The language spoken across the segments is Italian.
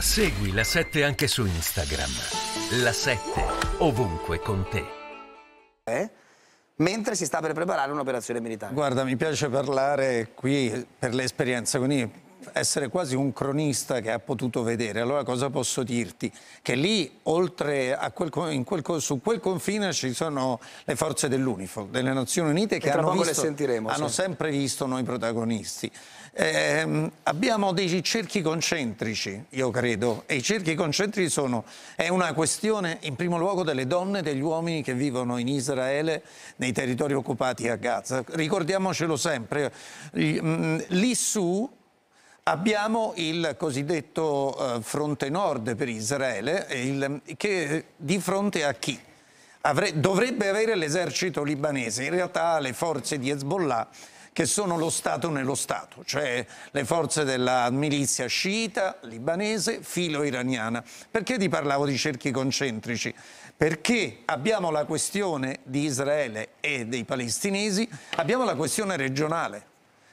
Segui la 7 anche su Instagram. La 7 ovunque con te. Eh? mentre si sta per preparare un'operazione militare. Guarda, mi piace parlare qui per l'esperienza, quindi essere quasi un cronista che ha potuto vedere. Allora cosa posso dirti? Che lì, oltre a quel, quel, su quel confine ci sono le forze dell'UNIFOR, delle Nazioni Unite, che hanno, visto, hanno sì. sempre visto noi protagonisti. Eh, abbiamo dei cerchi concentrici, io credo, e i cerchi concentrici sono, è una questione in primo luogo delle donne e degli uomini che vivono in Israele, nei territori occupati a Gaza. Ricordiamocelo sempre, lì su abbiamo il cosiddetto eh, fronte nord per Israele, il, che di fronte a chi? Avre, dovrebbe avere l'esercito libanese, in realtà le forze di Hezbollah che sono lo Stato nello Stato, cioè le forze della milizia sciita, libanese, filo-iraniana. Perché ti parlavo di cerchi concentrici? Perché abbiamo la questione di Israele e dei palestinesi, abbiamo la questione regionale.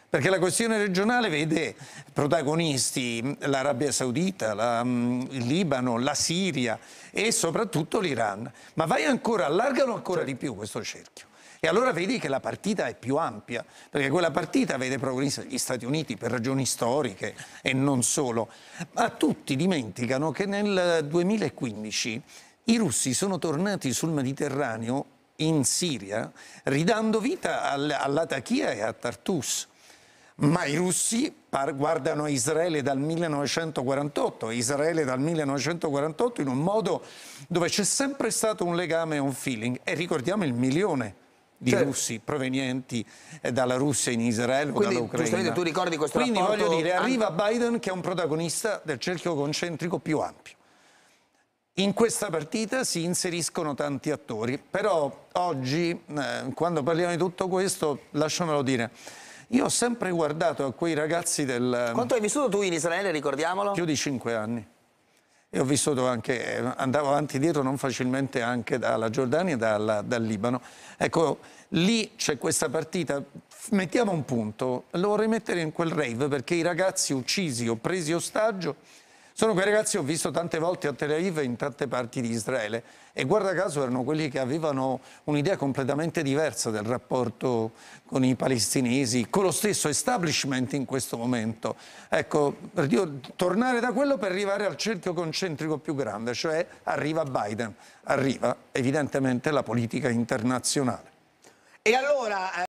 Perché la questione regionale vede protagonisti l'Arabia Saudita, la, il Libano, la Siria e soprattutto l'Iran. Ma vai ancora, allargano ancora di più questo cerchio. E allora vedi che la partita è più ampia, perché quella partita vede protagonisti gli Stati Uniti per ragioni storiche e non solo. Ma tutti dimenticano che nel 2015 i russi sono tornati sul Mediterraneo in Siria ridando vita all'Atachia e a Tartus. Ma i russi guardano Israele dal 1948, Israele dal 1948 in un modo dove c'è sempre stato un legame e un feeling. E ricordiamo il milione di certo. russi provenienti eh, dalla Russia in Israele Quindi, o dall'Ucraina. tu ricordi questo Quindi rapporto... voglio dire, arriva Biden che è un protagonista del cerchio concentrico più ampio. In questa partita si inseriscono tanti attori, però oggi, eh, quando parliamo di tutto questo, lasciamelo dire, io ho sempre guardato a quei ragazzi del... Quanto hai vissuto tu in Israele, ricordiamolo? Più di cinque anni. E ho vissuto anche, andavo avanti e dietro non facilmente anche dalla Giordania e dal, dal Libano. Ecco, lì c'è questa partita, mettiamo un punto, lo vorrei mettere in quel rave perché i ragazzi uccisi o presi ostaggio sono quei ragazzi che ho visto tante volte a Tel Aviv e in tante parti di Israele e guarda caso erano quelli che avevano un'idea completamente diversa del rapporto con i palestinesi, con lo stesso establishment in questo momento. Ecco, dire, tornare da quello per arrivare al cerchio concentrico più grande, cioè arriva Biden, arriva evidentemente la politica internazionale. E allora... Eh...